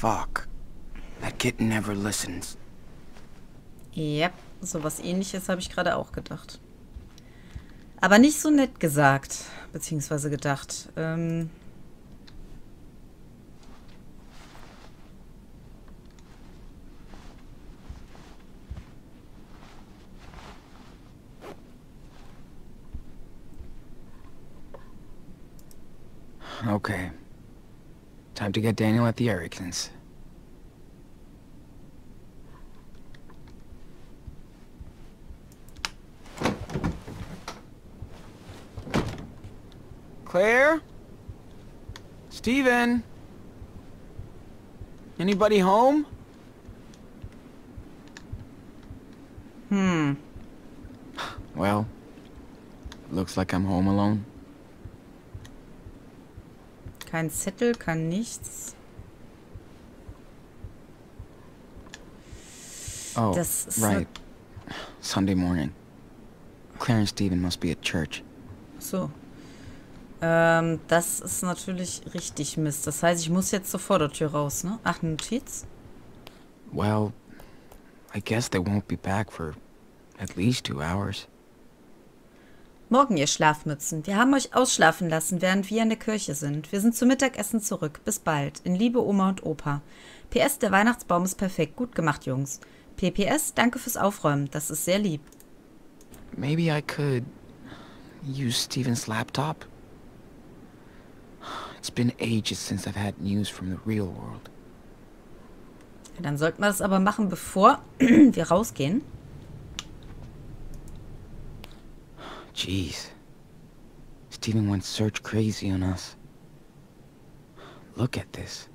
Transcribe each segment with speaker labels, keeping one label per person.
Speaker 1: Fuck. That kitten never listens.
Speaker 2: Yep, sowas ähnliches habe ich gerade auch gedacht. Aber nicht so nett gesagt, beziehungsweise gedacht. Ähm
Speaker 1: Okay. Time to get Daniel at the Ericssons. Claire? Steven? Anybody home?
Speaker 2: Hmm.
Speaker 1: Well, looks like I'm home alone.
Speaker 2: Kein Zettel, kein nichts.
Speaker 1: Oh,
Speaker 2: Das ist
Speaker 1: right. Sunday morning. Claire and Steven must be at church.
Speaker 2: So. Ähm, das ist natürlich richtig Mist. Das heißt, ich muss jetzt zur Vordertür raus, ne? Ach, eine Notiz?
Speaker 1: Well, I guess they won't be back for at least two hours.
Speaker 2: Morgen, ihr Schlafmützen. Wir haben euch ausschlafen lassen, während wir in der Kirche sind. Wir sind zum Mittagessen zurück. Bis bald. In Liebe, Oma und Opa. PS, der Weihnachtsbaum ist perfekt. Gut gemacht, Jungs. PPS, danke fürs Aufräumen. Das ist sehr lieb.
Speaker 1: Maybe I could use Steven's laptop? It's been ages since I've had news from the real world.
Speaker 2: Dann sollten wir das aber machen, bevor wir rausgehen.
Speaker 1: Jeez. Steven went search crazy on us. Look at this.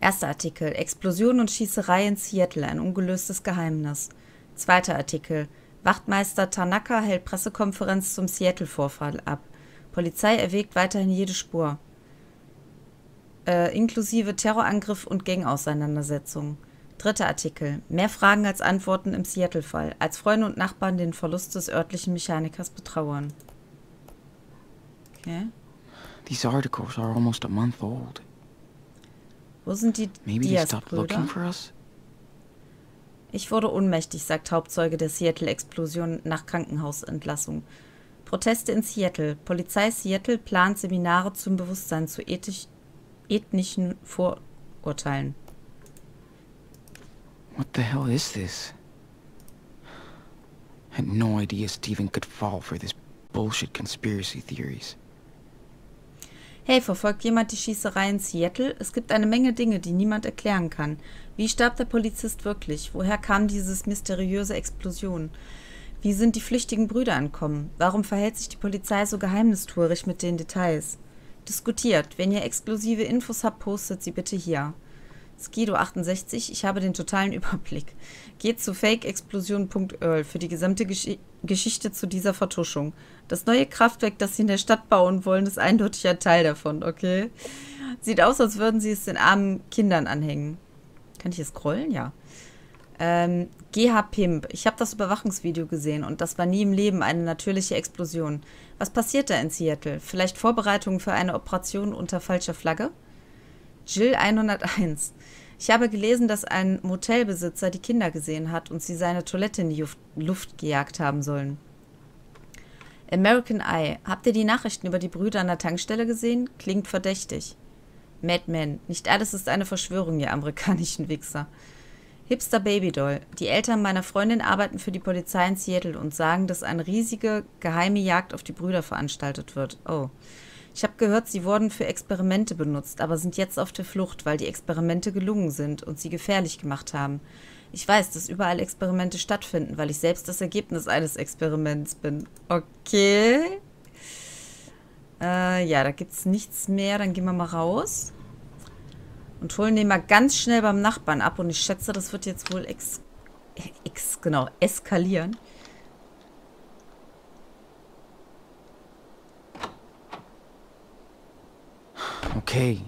Speaker 2: Erster Artikel. Explosion und Schießerei in Seattle. Ein ungelöstes Geheimnis. Zweiter Artikel. Wachtmeister Tanaka hält Pressekonferenz zum Seattle-Vorfall ab. Polizei erwägt weiterhin jede Spur. Äh, inklusive Terrorangriff und Gang-Auseinandersetzung. Dritter Artikel. Mehr Fragen als Antworten im Seattle-Fall. Als Freunde und Nachbarn den Verlust des örtlichen Mechanikers betrauern. Okay.
Speaker 1: These articles are almost a month old.
Speaker 2: Wo sind die
Speaker 1: Maybe for us?
Speaker 2: Ich wurde ohnmächtig, sagt Hauptzeuge der Seattle-Explosion nach Krankenhausentlassung. Proteste in Seattle. Polizei Seattle plant Seminare zum Bewusstsein zu ethnischen Vorurteilen.
Speaker 1: What the hell is this? Had no idea Steven could fall for this bullshit conspiracy theories.
Speaker 2: Hey, verfolgt jemand die Schießerei in Seattle? Es gibt eine Menge Dinge, die niemand erklären kann. Wie starb der Polizist wirklich? Woher kam dieses mysteriöse Explosion? Wie sind die flüchtigen Brüder entkommen? Warum verhält sich die Polizei so geheimnistuerig mit den Details? Diskutiert. Wenn ihr exklusive Infos habt, postet sie bitte hier. Skido68, ich habe den totalen Überblick. Geht zu fakeexplosion.earl für die gesamte Gesch Geschichte zu dieser Vertuschung. Das neue Kraftwerk, das sie in der Stadt bauen wollen, ist eindeutig ein Teil davon, okay? Sieht aus, als würden sie es den armen Kindern anhängen. Kann ich hier scrollen? Ja. Ähm, GH Pimp. Ich habe das Überwachungsvideo gesehen und das war nie im Leben eine natürliche Explosion. Was passiert da in Seattle? Vielleicht Vorbereitungen für eine Operation unter falscher Flagge? Jill 101. Ich habe gelesen, dass ein Motelbesitzer die Kinder gesehen hat und sie seine Toilette in die Luft, gejagt haben sollen. American Eye. Habt ihr die Nachrichten über die Brüder an der Tankstelle gesehen? Klingt verdächtig. Madman. Nicht alles ist eine Verschwörung, ihr amerikanischen Wichser. Hipster Babydoll. Die Eltern meiner Freundin arbeiten für die Polizei in Seattle und sagen, dass eine riesige, geheime Jagd auf die Brüder veranstaltet wird. Oh. Ich habe gehört, sie wurden für Experimente benutzt, aber sind jetzt auf der Flucht, weil die Experimente gelungen sind und sie gefährlich gemacht haben. Ich weiß, dass überall Experimente stattfinden, weil ich selbst das Ergebnis eines Experiments bin. Okay. Äh, ja, da gibt's nichts mehr. Dann gehen wir mal raus. Und holen den mal ganz schnell beim Nachbarn ab. Und ich schätze, das wird jetzt wohl ex, ex genau, eskalieren.
Speaker 1: Okay.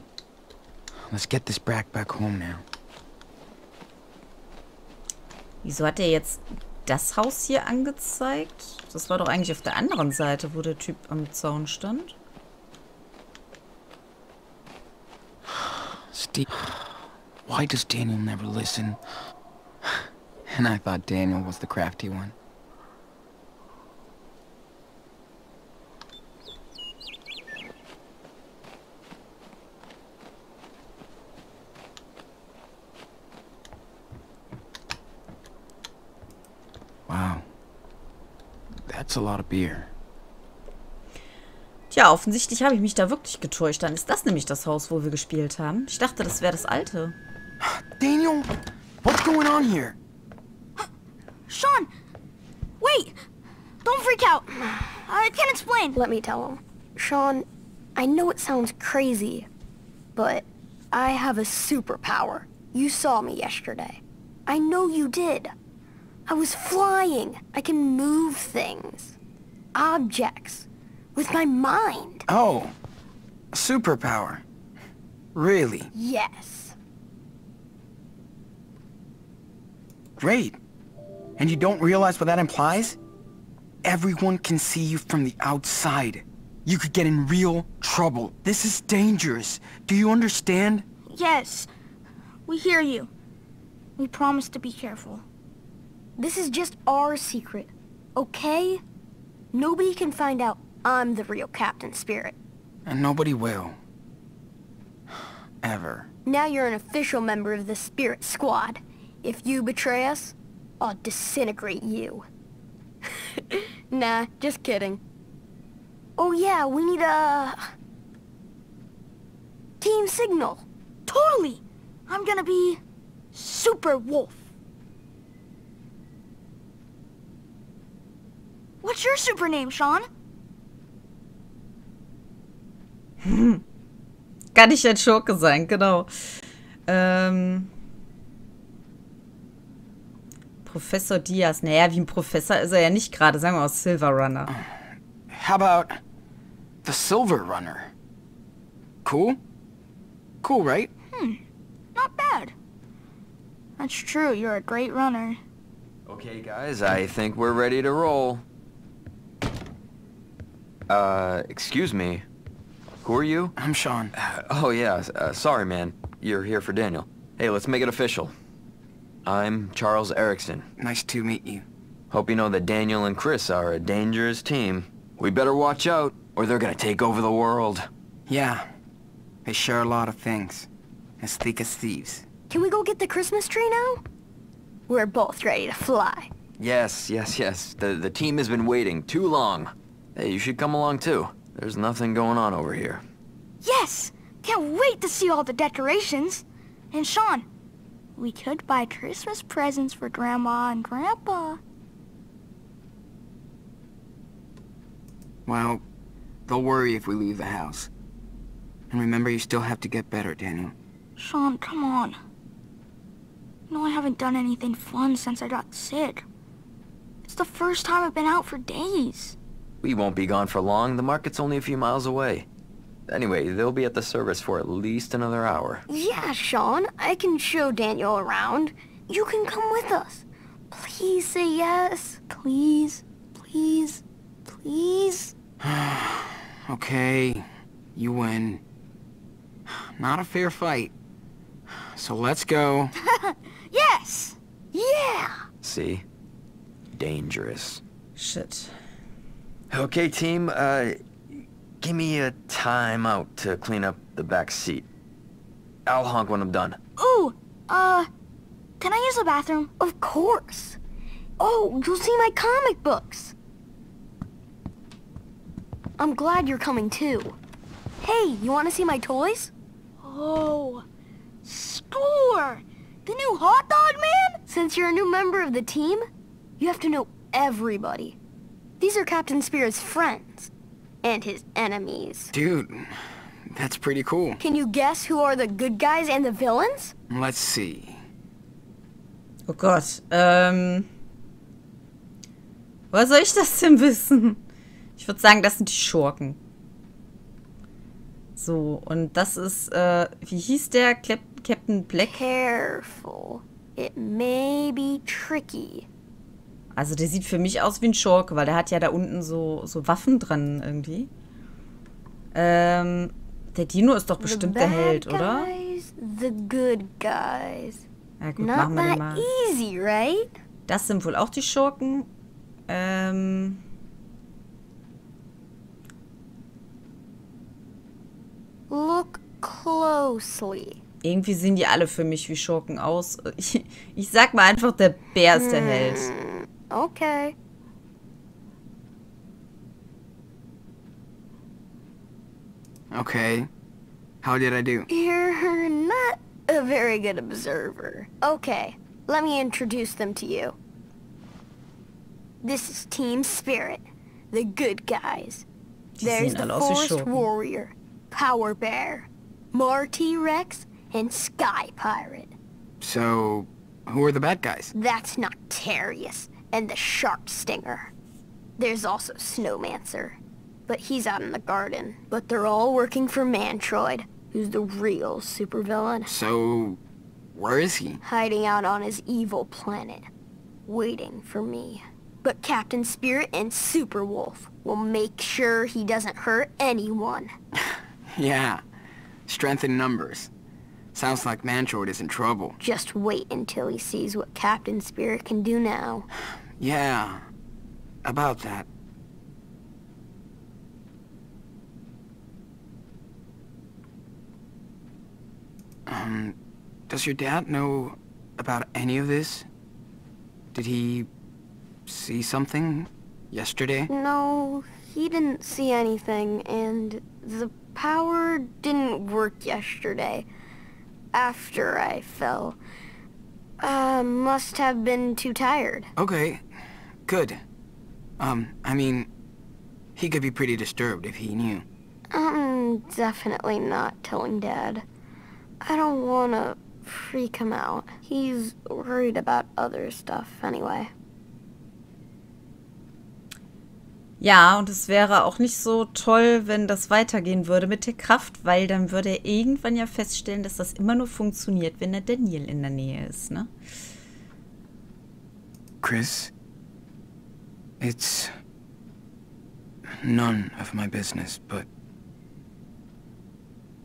Speaker 1: Let's get this brat back home now.
Speaker 2: Wieso hat er jetzt das Haus hier angezeigt? Das war doch eigentlich auf der anderen Seite, wo der Typ am Zaun stand.
Speaker 1: Da- Why does Daniel never listen? And I thought Daniel was the crafty one. That's a lot of beer.
Speaker 2: Tja, offensichtlich habe ich mich da wirklich getäuscht. Dann ist das nämlich das Haus, wo wir gespielt haben. Ich dachte, das wäre das alte.
Speaker 1: Daniel, what's going on here?
Speaker 3: Sean! Wait! Don't freak out! I can explain.
Speaker 4: Let me tell him. Sean, I know it sounds crazy, but I have a superpower. You saw me yesterday. I know you did. I was flying. I can move things. Objects. With my mind.
Speaker 1: Oh, superpower. Really?
Speaker 4: Yes.
Speaker 1: Great. And you don't realize what that implies? Everyone can see you from the outside. You could get in real trouble. This is dangerous. Do you understand?
Speaker 3: Yes. We hear you. We promise to be careful.
Speaker 4: This is just our secret, okay? Nobody can find out I'm the real Captain Spirit.
Speaker 1: And nobody will. Ever.
Speaker 4: Now you're an official member of the Spirit Squad. If you betray us, I'll disintegrate you. nah, just kidding. Oh yeah, we need a... Team signal.
Speaker 3: Totally! I'm gonna be Super Wolf. What's your super name, Sean?
Speaker 2: Kann ich ein Schurke sein, genau. Ähm. Professor Diaz. Naja, wie ein Professor ist er ja nicht gerade. Sagen wir aus Silver Runner.
Speaker 1: How about the Silver Runner? Cool? Cool, right?
Speaker 3: Not bad. That's true, you're a great runner.
Speaker 5: Okay, guys, I think we're ready to roll. Uh, excuse me. Who are you?
Speaker 1: I'm Sean.
Speaker 5: Oh, yeah, uh, sorry, man. You're here for Daniel. Hey, let's make it official. I'm Charles Erickson.
Speaker 1: Nice to meet you.
Speaker 5: Hope you know that Daniel and Chris are a dangerous team. We better watch out, or they're gonna take over the world.
Speaker 1: Yeah. They share a lot of things. As thick as thieves.
Speaker 4: Can we go get the Christmas tree now? We're both ready to fly.
Speaker 5: Yes, yes, yes. The, the team has been waiting too long. Hey, you should come along too. There's nothing going on over here.
Speaker 3: Yes! Can't wait to see all the decorations. And Sean, we could buy Christmas presents for Grandma and Grandpa.
Speaker 1: Well, they'll worry if we leave the house. And remember, you still have to get better, Daniel.
Speaker 3: Sean, come on. You know I haven't done anything fun since I got sick. It's the first time I've been out for days.
Speaker 5: We won't be gone for long. The market's only a few miles away. Anyway, they'll be at the service for at least another hour.
Speaker 4: Yeah, Sean, I can show Daniel around. You can come with us. Please say yes. Please, please, please.
Speaker 1: Okay, you win. Not a fair fight. So let's go.
Speaker 3: Yes!
Speaker 4: Yeah!
Speaker 5: See? Dangerous.
Speaker 2: Shit.
Speaker 5: Okay, team, uh, give me a time out to clean up the back seat. I'll honk when I'm done.
Speaker 3: Ooh, uh, can I use the bathroom?
Speaker 4: Of course. Oh, you'll see my comic books. I'm glad you're coming too. Hey, you want to see my toys?
Speaker 3: Oh, score! The new hot dog man?
Speaker 4: Since you're a new member of the team, you have to know everybody. These are Captain Spirit's friends and his enemies.
Speaker 1: Dude, that's pretty cool.
Speaker 4: Can you guess who are the good guys and the villains?
Speaker 1: Let's see.
Speaker 2: Oh Gott. Ähm. Woher soll ich das denn wissen? Ich würde sagen, das sind die Schurken. So, und das ist, äh, wie hieß der? Cap Captain Black?
Speaker 4: Careful. It may be tricky.
Speaker 2: Also der sieht für mich aus wie ein Schurke, weil der hat ja da unten so, so Waffen dran irgendwie. Ähm, der Dino ist doch bestimmt der Held, oder?
Speaker 4: guys The good guys.
Speaker 2: Ja gut,
Speaker 4: Not
Speaker 2: machen wir den
Speaker 4: that
Speaker 2: mal.
Speaker 4: easy, right?
Speaker 2: Das sind wohl auch die Schurken. Ähm,
Speaker 4: Look closely.
Speaker 2: irgendwie sehen die alle für mich wie Schurken aus. Ich, ich sag mal einfach, der Bär ist der Held.
Speaker 4: Okay.
Speaker 1: Okay. How did I do?
Speaker 4: You're not a very good observer. Okay, let me introduce them to you. This is Team Spirit, the good guys. There's the
Speaker 2: alle aus wie
Speaker 4: Forest Warrior, Power Bear, Mar T-Rex, and Sky Pirate.
Speaker 1: So, who are the bad guys?
Speaker 4: That's not Noctarius and the Shark Stinger. There's also Snowmancer, but he's out in the garden. But they're all working for Mantroid, who's the real supervillain.
Speaker 1: So, where is he?
Speaker 4: hiding out on his evil planet, waiting for me. But Captain Spirit and Super Wolf will make sure he doesn't hurt anyone.
Speaker 1: Yeah. Strength in numbers. Sounds like Mantroid is in trouble.
Speaker 4: Just wait until he sees what Captain Spirit can do now.
Speaker 1: Yeah. About that. Um, does your dad know about any of this? Did he see something yesterday?
Speaker 4: No, he didn't see anything, and the power didn't work yesterday. After I fell. Uh, must have been too tired.
Speaker 1: Okay, good. Um, I mean, he could be pretty disturbed if he knew.
Speaker 4: I'm definitely not telling Dad. I don't want to freak him out. He's worried about other stuff anyway.
Speaker 2: Ja, und es wäre auch nicht so toll, wenn das weitergehen würde mit der Kraft, weil dann würde er irgendwann ja feststellen, dass das immer nur funktioniert, wenn der Daniel in der Nähe ist, ne?
Speaker 1: Chris, it's none of my business, but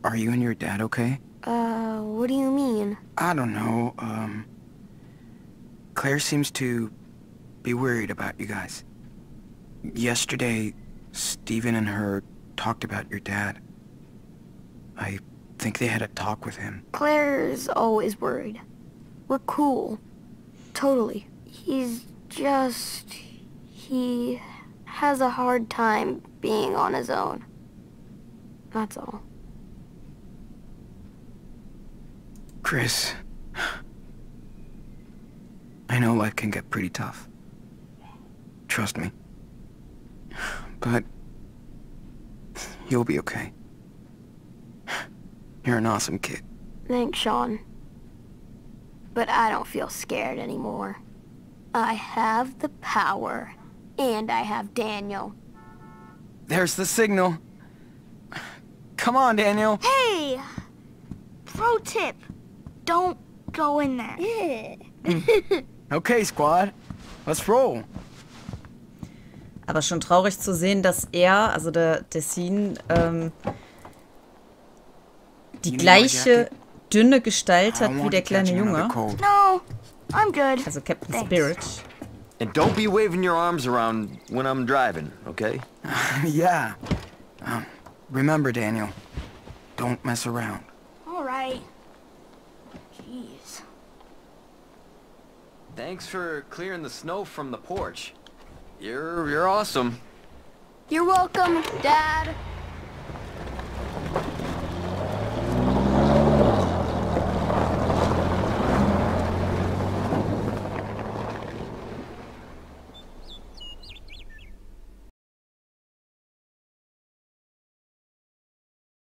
Speaker 1: are you and your dad okay?
Speaker 4: Uh, what do you mean?
Speaker 1: I don't know, um, Claire seems to be worried about you guys. Yesterday, Steven and her talked about your dad. I think they had a talk with him.
Speaker 4: Claire's always worried. We're cool. Totally. He's just... He has a hard time being on his own. That's all.
Speaker 1: Chris, I know life can get pretty tough. Trust me. But you'll be okay. You're an awesome kid.
Speaker 4: Thanks, Sean. But I don't feel scared anymore. I have the power. And I have Daniel.
Speaker 1: There's the signal. Come on, Daniel.
Speaker 3: Hey! Pro tip. Don't go in there.
Speaker 4: Yeah.
Speaker 1: Okay, squad. Let's roll.
Speaker 2: Aber schon traurig zu sehen, dass er, also der Dessin, ähm, die gleiche dünne Gestalt hat wie der kleine Junge.
Speaker 3: No, I'm good.
Speaker 2: Also Captain
Speaker 3: Thanks.
Speaker 2: Spirit.
Speaker 5: And don't be waving your arms around when I'm driving, okay?
Speaker 1: yeah. Um, remember, Daniel, don't mess around.
Speaker 3: All right. Jeez.
Speaker 5: Thanks for clearing the snow from the porch. You're you're awesome.
Speaker 4: You're welcome, Dad.